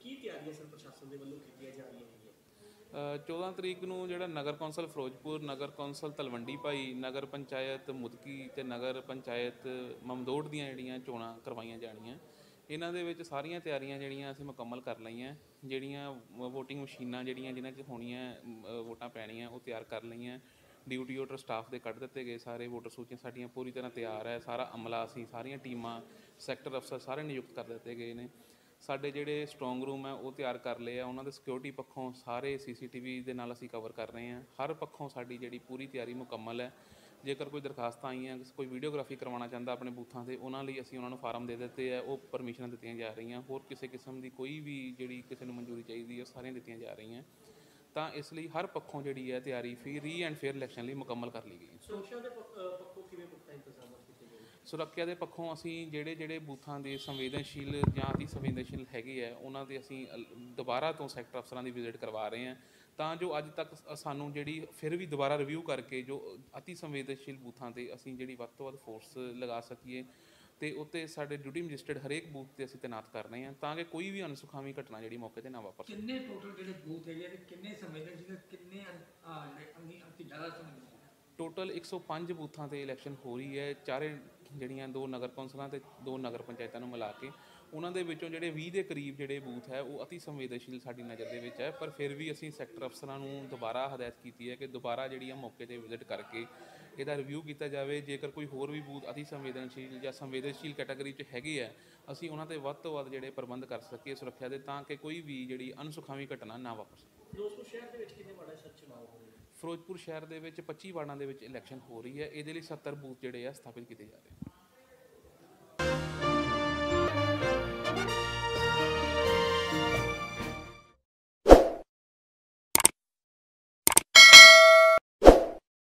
ਕੀ ਤਿਆਰੀਆਂ ਸਰ ਪ੍ਰਸ਼ਾਸਨ ਦੇ ਵੱਲੋਂ ਕੀਤੀਆਂ ਜਾ ਰਹੀਆਂ ਹੈਗੀਆਂ 14 ਤਰੀਕ ਨੂੰ ਜਿਹੜਾ ਨਗਰ ਕੌਂਸਲ ਫਿਰੋਜ਼ਪੁਰ, ਨਗਰ ਕੌਂਸਲ ਤਲਵੰਡੀ ਭਾਈ, ਨਗਰ ਪੰਚਾਇਤ ਮੁਦਕੀ ਤੇ ਨਗਰ ਪੰਚਾਇਤ ਮਮਦੋੜ ਦੀਆਂ ਜਿਹੜੀਆਂ ਚੋਣਾਂ ਕਰਵਾਈਆਂ ਜਾਣੀਆਂ। ਇਹਨਾਂ ਦੇ ਵਿੱਚ ਸਾਰੀਆਂ ਤਿਆਰੀਆਂ ਜਿਹੜੀਆਂ ਅਸੀਂ ਮੁਕੰਮਲ ਕਰ ਲਈਆਂ। ਜਿਹੜੀਆਂ VOTING ਮਸ਼ੀਨਾਂ ਜਿਹੜੀਆਂ ਜਿਨ੍ਹਾਂ 'ਚ ਹੋਣੀਆਂ ਵੋਟਾਂ ਪੈਣੀਆਂ, ਉਹ ਤਿਆਰ ਕਰ ਲਈਆਂ। ਡਿਊਟੀ ਓਟਰ ਸਟਾਫ ਦੇ ਕੱਢ ਦਿੱਤੇ ਗਏ। ਸਾਰੇ ਵੋਟਰ ਸੂਚੀਆਂ ਸਾਡੀਆਂ ਪੂਰੀ ਤਰ੍ਹਾਂ ਤਿਆਰ ਹੈ। ਸਾਰਾ ਅਮਲਾ ਅਸੀਂ ਸਾਰੀਆਂ ਟੀਮਾਂ, ਸੈਕਟਰ ਅਫਸਰ ਸਾਰੇ ਨਿਯੁਕਤ ਕਰ ਦਿੱਤੇ ਗਏ ਨੇ। ਸਾਡੇ ਜਿਹੜੇ ਸਟਰੋਂਗ ਰੂਮ ਹੈ, ਉਹ ਤਿਆਰ ਕਰ ਲਏ ਆ। ਉਹਨਾਂ ਦੇ ਸਿਕਿਉਰਿਟੀ ਪੱਖੋਂ ਸਾਰੇ ਸੀਸੀਟੀਵੀ ਦੇ ਨਾਲ ਅਸੀਂ ਕਵਰ ਕਰ ਰਹੇ ਹਾਂ। ਹਰ ਪੱਖੋਂ ਸਾਡੀ ਜਿਹੜੀ ਪੂਰੀ ਤਿਆਰੀ ਮੁਕੰਮਲ ਹੈ। ਜੇਕਰ ਕੋਈ ਦਰਖਾਸਤਾਂ ਆਈਆਂ, ਕੋਈ ਵੀਡੀਓਗ੍ਰਾਫੀ ਕਰਵਾਉਣਾ ਚਾਹੁੰਦਾ ਆਪਣੇ ਬੂਥਾਂ ਤੇ, ਉਹਨਾਂ ਲਈ ਅਸੀਂ ਉਹਨਾਂ ਨੂੰ ਫਾਰਮ ਦੇ ਦਿੱਤੇ ਆ। ਉਹ ਪਰਮਿਸ਼ਨਾਂ ਦਿੱਤੀਆਂ ਜਾ ਰਹੀਆਂ। ਹੋਰ ਕਿਸੇ ਕਿਸਮ ਦੀ ਕੋਈ ਵੀ ਜਿਹੜੀ ਕਿਸੇ ਨੂੰ ਮਨਜ਼ੂਰੀ ਚਾਹੀਦੀ ਹੈ, ਉਹ ਸਾਰੀਆਂ ਦਿੱਤੀਆਂ ਜਾ ਰਹੀਆਂ। ਤਾਂ ਇਸ ਲਈ ਹਰ ਪੱਖੋਂ ਜਿਹੜੀ ਹੈ ਤਿਆਰੀ ਫੀ ਰੀ ਐਂਡ ਫੇਅਰ ਇਲੈਕਸ਼ਨ ਲਈ ਮੁਕੰਮਲ ਕਰ ਲਈ ਗਈ। ਹੈ ਸੁਰੱਖਿਆ ਦੇ ਪੱਖੋਂ ਕਿਵੇਂ ਪੁਖਤਾ ਇੰਤਜ਼ਾਮਾਤ ਕੀਤੇ ਗਏ? ਸੁਰੱਖਿਆ ਦੇ ਪੱਖੋਂ ਅਸੀਂ ਜਿਹੜੇ ਜਿਹੜੇ ਬੂਥਾਂ ਦੇ ਸੰਵੇਦਨਸ਼ੀਲ ਜਾਂ ਅਤੀ ਸੰਵੇਦਨਸ਼ੀਲ ਹੈਗੇ ਆ ਉਹਨਾਂ ਦੇ ਅਸੀਂ ਦੁਬਾਰਾ ਤੋਂ ਸੈਕਟਰ ਅਫਸਰਾਂ ਦੀ ਵਿਜ਼ਿਟ ਕਰਵਾ ਰਹੇ ਹਾਂ। ਤਾਂ ਜੋ ਅੱਜ ਤੱਕ ਸਾਨੂੰ ਜਿਹੜੀ ਫਿਰ ਵੀ ਦੁਬਾਰਾ ਰਿਵਿਊ ਕਰਕੇ ਜੋ ਅਤੀ ਸੰਵੇਦਨਸ਼ੀਲ ਬੂਥਾਂ ਤੇ ਅਸੀਂ ਜਿਹੜੀ ਵੱਧ ਤੋਂ ਵੱਧ ਫੋਰਸ ਲਗਾ ਸਕੀਏ ਤੇ ਉੱਤੇ ਸਾਡੇ ਡਿਊਟੀ ਮੈਜਿਸਟਰੇਟ ਹਰੇਕ ਬੂਥ ਤੇ ਅਸੀਂ ਤਾਇਨਾਤ ਕਰ ਰਹੇ ਹਾਂ ਤਾਂ ਕਿ ਕੋਈ ਵੀ ਅਨਸੁਖਾਵੀ ਘਟਨਾ ਜਿਹੜੀ ਮੌਕੇ ਤੇ ਨਾ ਵਾਪਰ ਸਕੇ। ਕਿੰਨੇ ਟੋਟਲ ਜਿਹੜੇ ਬੂਥ ਹੈਗੇ ਨੇ ਕਿੰਨੇ ਸੰਵੇਦਨਸ਼ੀਲ ਕਿੰਨੇ ਅੰਨੀ ਅੰਤੀ ਜ਼ਿਆਦਾ ਸੰਵੇਦਨਸ਼ੀਲ ਟੋਟਲ 105 ਬੂਥਾਂ ਤੇ ਇਲੈਕਸ਼ਨ ਹੋ ਰਹੀ ਹੈ ਚਾਰੇ ਜਿਹੜੀਆਂ ਦੋ ਨਗਰ ਕੌਂਸਲਾਂ ਤੇ ਦੋ ਨਗਰ ਪੰਚਾਇਤਾਂ ਨੂੰ ਮਿਲਾ ਕੇ ਉਹਨਾਂ ਦੇ ਵਿੱਚੋਂ ਜਿਹੜੇ 20 ਦੇ ਕਰੀਬ ਜਿਹੜੇ ਬੂਥ ਹੈ ਉਹ ਅਤੀ ਸੰਵੇਦਨਸ਼ੀਲ ਸਾਡੀ ਨਜ਼ਰ ਦੇ ਵਿੱਚ ਹੈ। ਪਰ ਫਿਰ ਵੀ ਅਸੀਂ ਸੈਕਟਰ ਅਫਸਰਾਂ ਨੂੰ ਦੁਬਾਰਾ ਹਦਾਇਤ ਕੀਤੀ ਹੈ ਕਿ ਦੁਬਾਰਾ ਜਿਹੜੀ ਆ ਮੌਕੇ ਤੇ ਵਿਜ਼ਿਟ ਕਰਕੇ ਇਹਦਾ ਰਿਵਿਊ ਕੀਤਾ ਜਾਵੇ। ਜੇਕਰ ਕੋਈ ਹੋਰ ਵੀ ਬੂਥ ਅਤੀ ਸੰਵੇਦਨਸ਼ੀਲ ਜਾਂ ਸੰਵੇਦਨਸ਼ੀਲ ਕੈਟਾਗਰੀ 'ਚ ਹੈਗੇ ਆ ਅਸੀਂ ਉਹਨਾਂ ਤੇ ਵੱਧ ਤੋਂ ਵੱਧ ਜਿਹੜੇ ਪ੍ਰਬੰਧ ਕਰ ਸਕੀਏ ਸੁਰੱਖਿਆ ਦੇ ਤਾਂ ਕਿ ਕੋਈ ਵੀ ਜਿਹੜੀ ਅਨਸੁਖਾਵੀ ਘਟਨਾ ਨਾ ਵਾਪਰ ਸਕੇ। ਫਿਰੋਜ਼ਪੁਰ ਸ਼ਹਿਰ ਦੇ ਵਿੱਚ ਕਿੰਨੇ ਵਾਰਡਾਂ 'ਚ ਸਰ ਚੁਣਾਵ ਹੋ ਰਹੇ ਫਿਰੋਜ਼ਪੁਰ ਸ਼ਹਿਰ ਦੇ ਵਿੱਚ 25 ਵਾਰਡਾਂ ਦੇ ਵਿੱਚ ਇਲੈਕਸ਼ਨ ਹੋ ਰਹੀ ਹੈ। ਇਹਦੇ ਲਈ 70 ਬੂਥ ਜਿਹੜੇ ਆ ਸਥਾਪਿਤ ਕੀਤੇ ਜਾ ਰਹੇ ਨੇ।